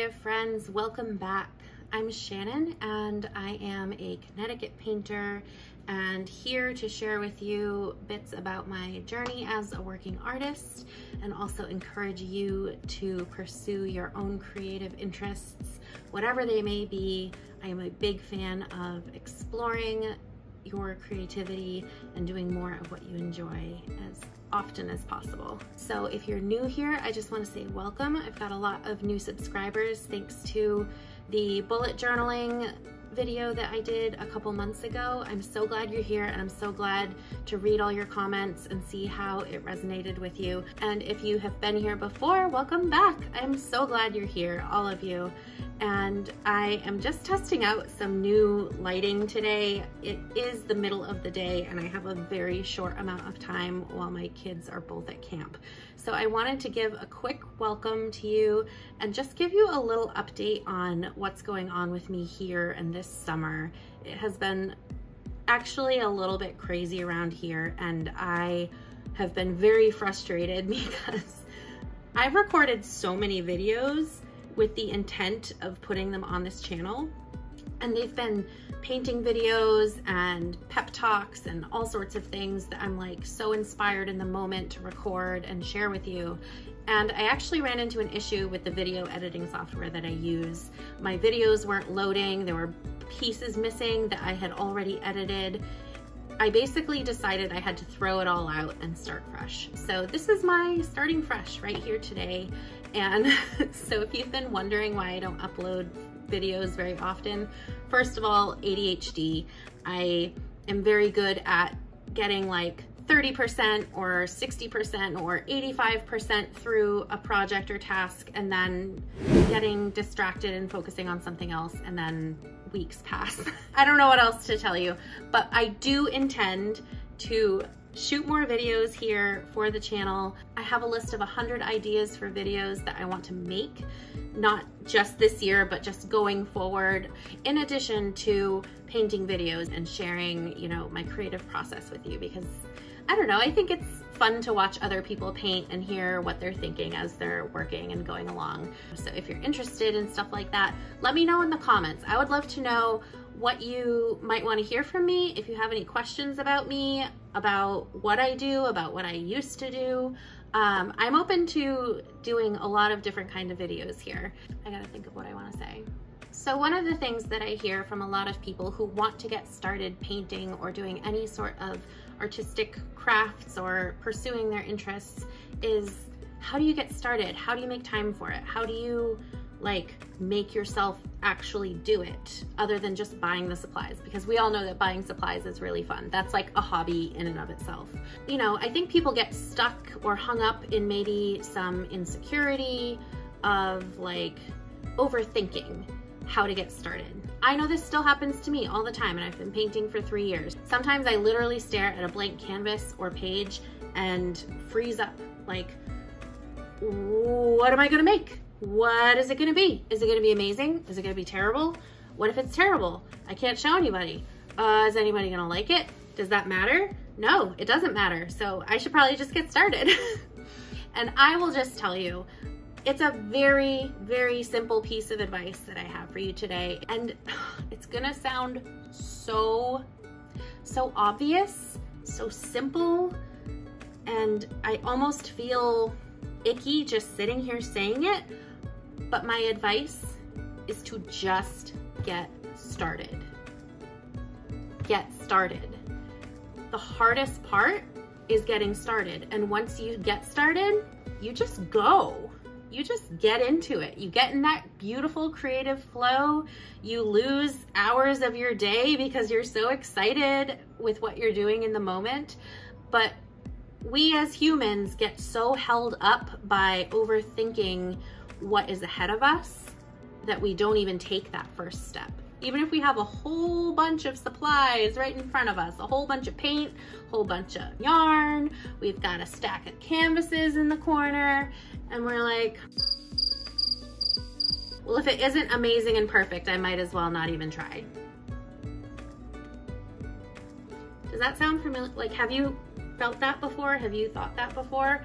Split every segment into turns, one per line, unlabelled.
creative friends, welcome back. I'm Shannon and I am a Connecticut painter and here to share with you bits about my journey as a working artist and also encourage you to pursue your own creative interests, whatever they may be. I am a big fan of exploring your creativity and doing more of what you enjoy as often as possible. So if you're new here, I just wanna say welcome. I've got a lot of new subscribers thanks to the bullet journaling video that I did a couple months ago. I'm so glad you're here and I'm so glad to read all your comments and see how it resonated with you. And if you have been here before, welcome back. I'm so glad you're here, all of you and I am just testing out some new lighting today. It is the middle of the day and I have a very short amount of time while my kids are both at camp. So I wanted to give a quick welcome to you and just give you a little update on what's going on with me here and this summer. It has been actually a little bit crazy around here and I have been very frustrated because I've recorded so many videos with the intent of putting them on this channel. And they've been painting videos and pep talks and all sorts of things that I'm like so inspired in the moment to record and share with you. And I actually ran into an issue with the video editing software that I use. My videos weren't loading, there were pieces missing that I had already edited. I basically decided I had to throw it all out and start fresh. So this is my starting fresh right here today. And so if you've been wondering why I don't upload videos very often, first of all, ADHD. I am very good at getting like 30% or 60% or 85% through a project or task and then getting distracted and focusing on something else and then weeks pass. I don't know what else to tell you, but I do intend to shoot more videos here for the channel. I have a list of 100 ideas for videos that I want to make, not just this year, but just going forward, in addition to painting videos and sharing, you know, my creative process with you because I don't know, I think it's fun to watch other people paint and hear what they're thinking as they're working and going along. So if you're interested in stuff like that, let me know in the comments. I would love to know what you might want to hear from me. If you have any questions about me, about what I do, about what I used to do, um, I'm open to doing a lot of different kind of videos here. I gotta think of what I wanna say. So one of the things that I hear from a lot of people who want to get started painting or doing any sort of artistic crafts or pursuing their interests is how do you get started? How do you make time for it? How do you like make yourself actually do it other than just buying the supplies because we all know that buying supplies is really fun. That's like a hobby in and of itself. You know, I think people get stuck or hung up in maybe some insecurity of like overthinking how to get started. I know this still happens to me all the time and I've been painting for three years. Sometimes I literally stare at a blank canvas or page and freeze up like, what am I gonna make? What is it gonna be? Is it gonna be amazing? Is it gonna be terrible? What if it's terrible? I can't show anybody. Uh, is anybody gonna like it? Does that matter? No, it doesn't matter. So I should probably just get started. and I will just tell you, it's a very, very simple piece of advice that I have for you today. And it's gonna sound so, so obvious, so simple, and I almost feel icky just sitting here saying it, but my advice is to just get started. Get started. The hardest part is getting started. And once you get started, you just go. You just get into it. You get in that beautiful creative flow. You lose hours of your day because you're so excited with what you're doing in the moment. But we as humans get so held up by overthinking what is ahead of us that we don't even take that first step. Even if we have a whole bunch of supplies right in front of us, a whole bunch of paint, a whole bunch of yarn, we've got a stack of canvases in the corner, and we're like, well, if it isn't amazing and perfect, I might as well not even try. Does that sound familiar? Like, have you felt that before? Have you thought that before?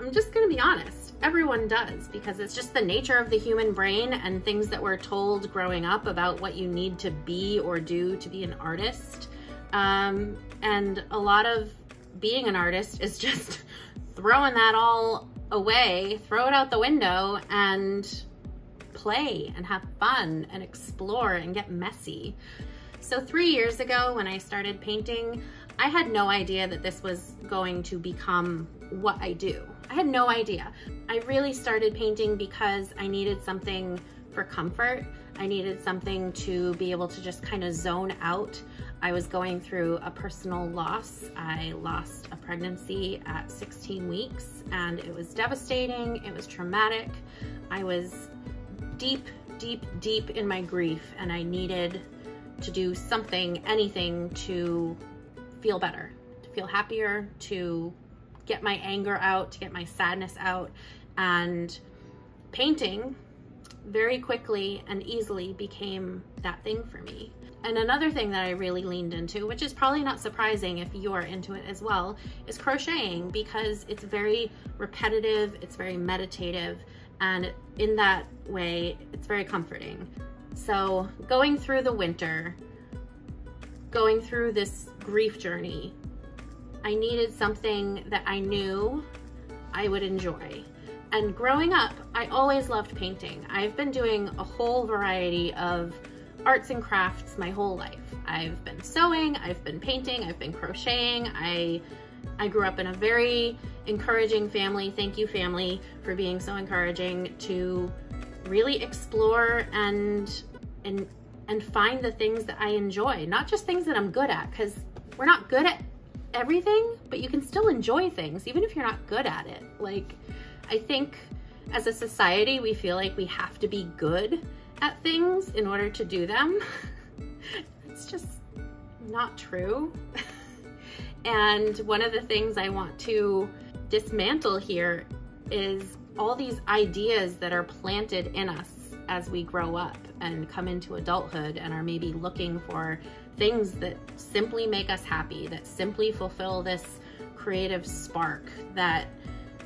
I'm just gonna be honest, everyone does because it's just the nature of the human brain and things that we're told growing up about what you need to be or do to be an artist. Um, and a lot of being an artist is just throwing that all away, throw it out the window and play and have fun and explore and get messy. So three years ago when I started painting, I had no idea that this was going to become what I do. I had no idea. I really started painting because I needed something for comfort. I needed something to be able to just kind of zone out. I was going through a personal loss. I lost a pregnancy at 16 weeks and it was devastating. It was traumatic. I was deep, deep, deep in my grief and I needed to do something, anything to feel better, to feel happier, to get my anger out, to get my sadness out. And painting very quickly and easily became that thing for me. And another thing that I really leaned into, which is probably not surprising if you're into it as well, is crocheting because it's very repetitive, it's very meditative, and in that way, it's very comforting. So going through the winter, going through this grief journey, I needed something that I knew I would enjoy. And growing up, I always loved painting. I've been doing a whole variety of arts and crafts my whole life. I've been sewing, I've been painting, I've been crocheting. I I grew up in a very encouraging family. Thank you family for being so encouraging to really explore and and and find the things that I enjoy, not just things that I'm good at cuz we're not good at everything, but you can still enjoy things even if you're not good at it. Like I think as a society, we feel like we have to be good at things in order to do them. it's just not true. and one of the things I want to dismantle here is all these ideas that are planted in us as we grow up and come into adulthood and are maybe looking for things that simply make us happy, that simply fulfill this creative spark, that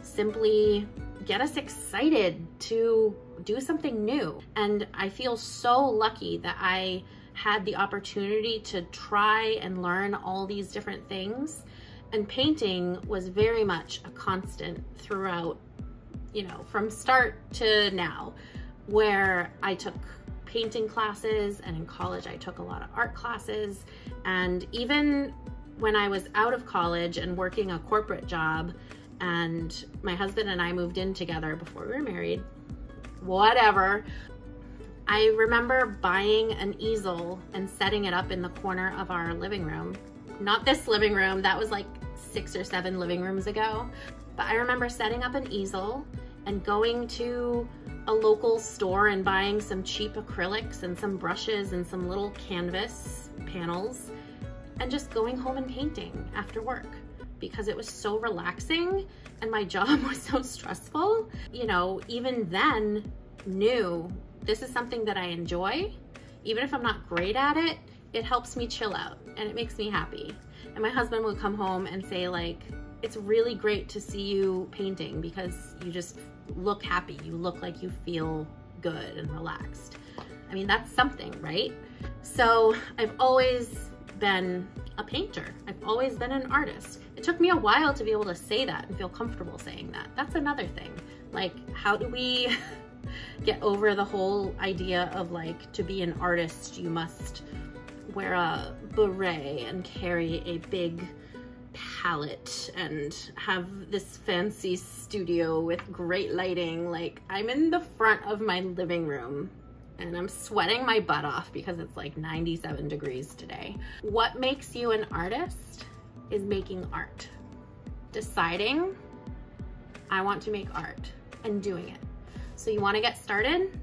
simply get us excited to do something new. And I feel so lucky that I had the opportunity to try and learn all these different things. And painting was very much a constant throughout, you know, from start to now, where I took painting classes and in college I took a lot of art classes. And even when I was out of college and working a corporate job, and my husband and I moved in together before we were married. Whatever. I remember buying an easel and setting it up in the corner of our living room. Not this living room, that was like six or seven living rooms ago. But I remember setting up an easel and going to a local store and buying some cheap acrylics and some brushes and some little canvas panels and just going home and painting after work because it was so relaxing and my job was so stressful. You know, even then knew this is something that I enjoy. Even if I'm not great at it, it helps me chill out and it makes me happy. And my husband would come home and say like, it's really great to see you painting because you just look happy. You look like you feel good and relaxed. I mean, that's something, right? So I've always been a painter. I've always been an artist. It took me a while to be able to say that and feel comfortable saying that. That's another thing. Like, how do we get over the whole idea of like, to be an artist, you must wear a beret and carry a big palette and have this fancy studio with great lighting. Like, I'm in the front of my living room and I'm sweating my butt off because it's like 97 degrees today. What makes you an artist is making art. Deciding, I want to make art and doing it. So you wanna get started?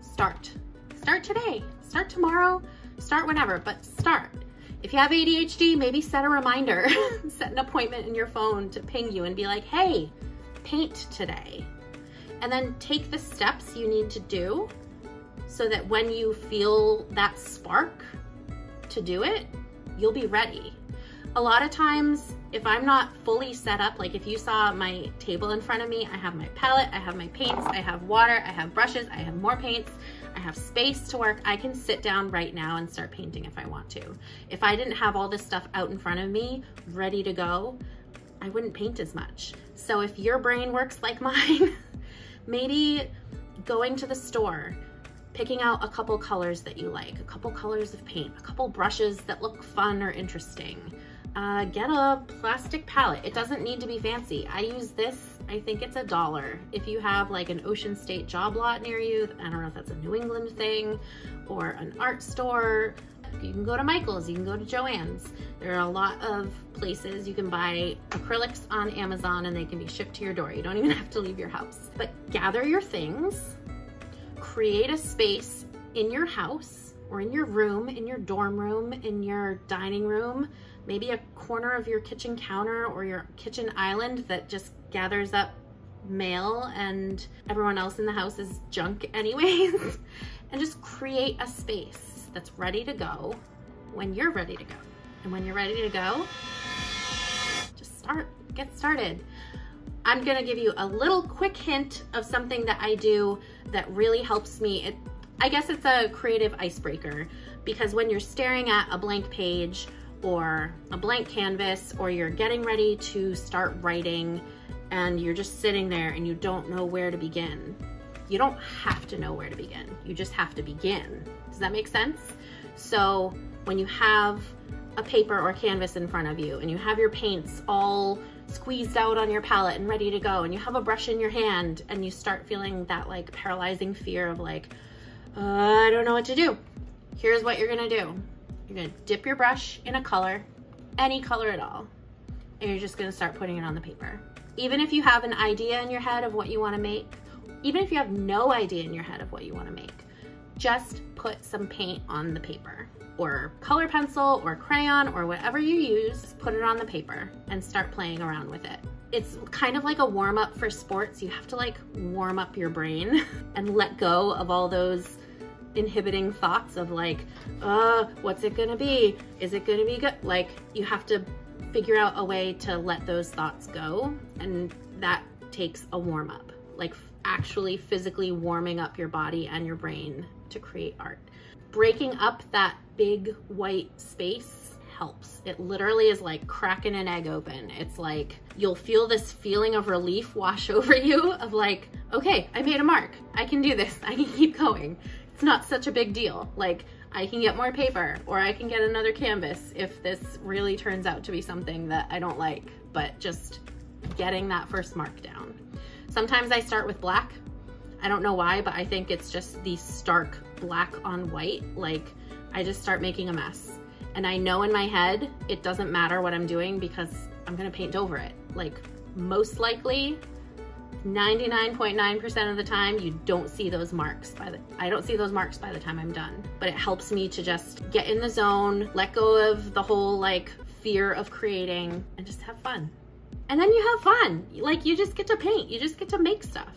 Start. Start today, start tomorrow, start whenever, but start. If you have ADHD, maybe set a reminder, set an appointment in your phone to ping you and be like, hey, paint today. And then take the steps you need to do so that when you feel that spark to do it, you'll be ready. A lot of times if I'm not fully set up, like if you saw my table in front of me, I have my palette, I have my paints, I have water, I have brushes, I have more paints, I have space to work. I can sit down right now and start painting if I want to. If I didn't have all this stuff out in front of me, ready to go, I wouldn't paint as much. So if your brain works like mine, maybe going to the store, picking out a couple colors that you like, a couple colors of paint, a couple brushes that look fun or interesting, uh, get a plastic palette. It doesn't need to be fancy. I use this, I think it's a dollar. If you have like an Ocean State Job Lot near you, I don't know if that's a New England thing or an art store, you can go to Michael's, you can go to Joann's. There are a lot of places you can buy acrylics on Amazon and they can be shipped to your door. You don't even have to leave your house. But gather your things, create a space in your house or in your room, in your dorm room, in your dining room maybe a corner of your kitchen counter or your kitchen island that just gathers up mail and everyone else in the house is junk anyways. and just create a space that's ready to go when you're ready to go. And when you're ready to go, just start, get started. I'm gonna give you a little quick hint of something that I do that really helps me. It, I guess it's a creative icebreaker because when you're staring at a blank page or a blank canvas or you're getting ready to start writing and you're just sitting there and you don't know where to begin. You don't have to know where to begin. You just have to begin. Does that make sense? So when you have a paper or canvas in front of you and you have your paints all squeezed out on your palette and ready to go and you have a brush in your hand and you start feeling that like paralyzing fear of like, uh, I don't know what to do. Here's what you're gonna do. You're gonna dip your brush in a color, any color at all, and you're just gonna start putting it on the paper. Even if you have an idea in your head of what you wanna make, even if you have no idea in your head of what you wanna make, just put some paint on the paper or color pencil or crayon or whatever you use, put it on the paper and start playing around with it. It's kind of like a warm up for sports. You have to like warm up your brain and let go of all those inhibiting thoughts of like, uh, what's it gonna be? Is it gonna be good? Like, you have to figure out a way to let those thoughts go. And that takes a warm up, like actually physically warming up your body and your brain to create art. Breaking up that big white space helps. It literally is like cracking an egg open. It's like you'll feel this feeling of relief wash over you of like, okay, I made a mark. I can do this. I can keep going it's not such a big deal. Like I can get more paper or I can get another canvas if this really turns out to be something that I don't like, but just getting that first mark down. Sometimes I start with black. I don't know why, but I think it's just the stark black on white. Like I just start making a mess. And I know in my head, it doesn't matter what I'm doing because I'm gonna paint over it. Like most likely 99.9% of the time, you don't see those marks by the, I don't see those marks by the time I'm done, but it helps me to just get in the zone, let go of the whole like fear of creating and just have fun. And then you have fun. Like you just get to paint, you just get to make stuff.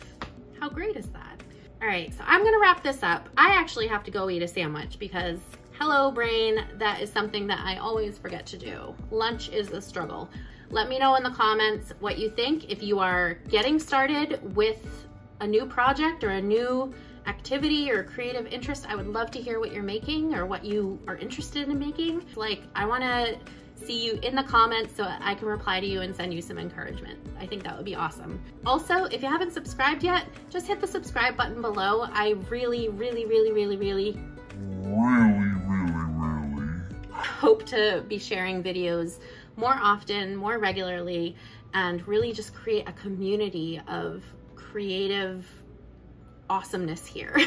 How great is that? All right, so I'm gonna wrap this up. I actually have to go eat a sandwich because hello brain, that is something that I always forget to do. Lunch is a struggle. Let me know in the comments what you think. If you are getting started with a new project or a new activity or creative interest, I would love to hear what you're making or what you are interested in making. Like, I wanna see you in the comments so I can reply to you and send you some encouragement. I think that would be awesome. Also, if you haven't subscribed yet, just hit the subscribe button below. I really, really, really, really, really,
really, really, really
hope to be sharing videos more often, more regularly, and really just create a community of creative awesomeness here.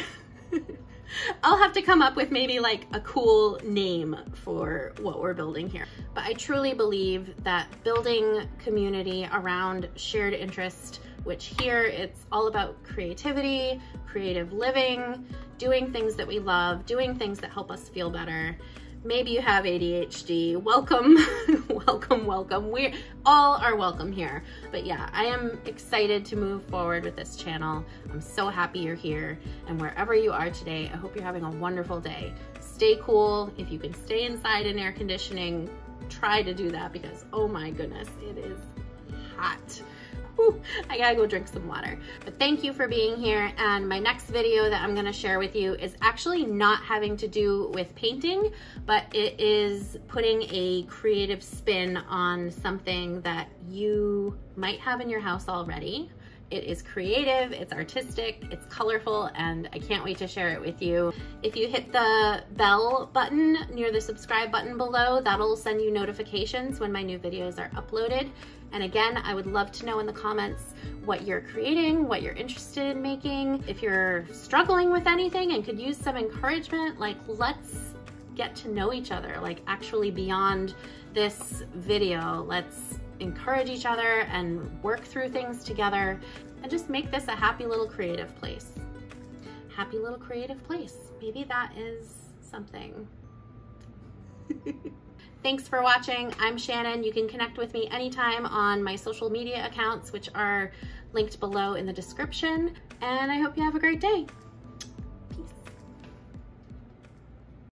I'll have to come up with maybe like a cool name for what we're building here. But I truly believe that building community around shared interest, which here it's all about creativity, creative living, doing things that we love, doing things that help us feel better, maybe you have ADHD. Welcome, welcome, welcome. We all are welcome here. But yeah, I am excited to move forward with this channel. I'm so happy you're here. And wherever you are today, I hope you're having a wonderful day. Stay cool. If you can stay inside in air conditioning, try to do that because oh my goodness, it is hot. Whew, I gotta go drink some water. But thank you for being here. And my next video that I'm gonna share with you is actually not having to do with painting, but it is putting a creative spin on something that you might have in your house already. It is creative, it's artistic, it's colorful, and I can't wait to share it with you. If you hit the bell button near the subscribe button below, that'll send you notifications when my new videos are uploaded. And again, I would love to know in the comments what you're creating, what you're interested in making. If you're struggling with anything and could use some encouragement, like let's get to know each other, like actually beyond this video. Let's encourage each other and work through things together and just make this a happy little creative place. Happy little creative place. Maybe that is something. Thanks for watching. I'm Shannon. You can connect with me anytime on my social media accounts, which are linked below in the description. And I hope you have a great day.